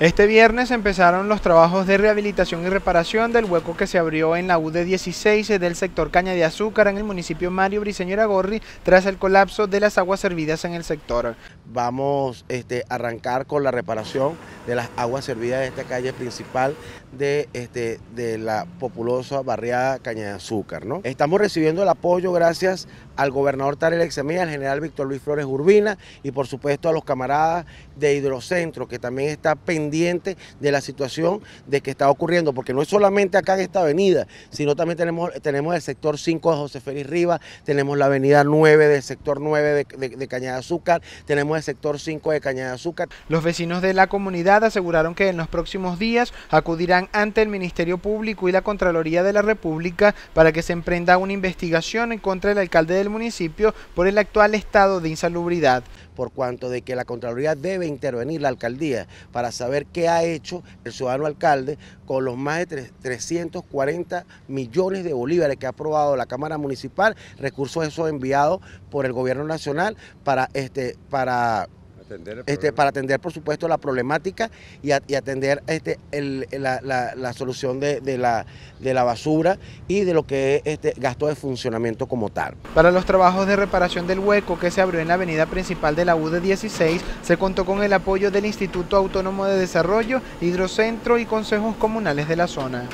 Este viernes empezaron los trabajos de rehabilitación y reparación del hueco que se abrió en la UD16 del sector Caña de Azúcar en el municipio Mario Briceño Gorri tras el colapso de las aguas servidas en el sector. Vamos este, a arrancar con la reparación de las aguas servidas de esta calle principal de, este, de la populosa barriada Caña de Azúcar. ¿no? Estamos recibiendo el apoyo gracias al gobernador Tarek Exemía, al general Víctor Luis Flores Urbina y por supuesto a los camaradas de Hidrocentro que también está pendiente de la situación de que está ocurriendo, porque no es solamente acá en esta avenida, sino también tenemos, tenemos el sector 5 de José Félix Rivas, tenemos la avenida 9 del sector 9 de, de, Cañada de Azúcar, tenemos el sector 5 de Cañada de Azúcar. Los vecinos de la comunidad aseguraron que en los próximos días acudirán ante el Ministerio Público y la Contraloría de la República para que se emprenda una investigación en contra del alcalde del municipio por el actual estado de insalubridad. Por cuanto de que la Contraloría debe intervenir la alcaldía para saber qué ha hecho el ciudadano alcalde con los más de 340 millones de bolívares que ha aprobado la Cámara Municipal, recursos esos enviados por el Gobierno Nacional para, este, para este, para atender, por supuesto, la problemática y, atender este, la, solución de, la, de la basura y de lo que es este gasto de funcionamiento como tal. Para los trabajos de reparación del hueco que se abrió en la avenida principal de la UD 16, se contó con el apoyo del Instituto Autónomo de Desarrollo, Hidrocentro y consejos comunales de la zona.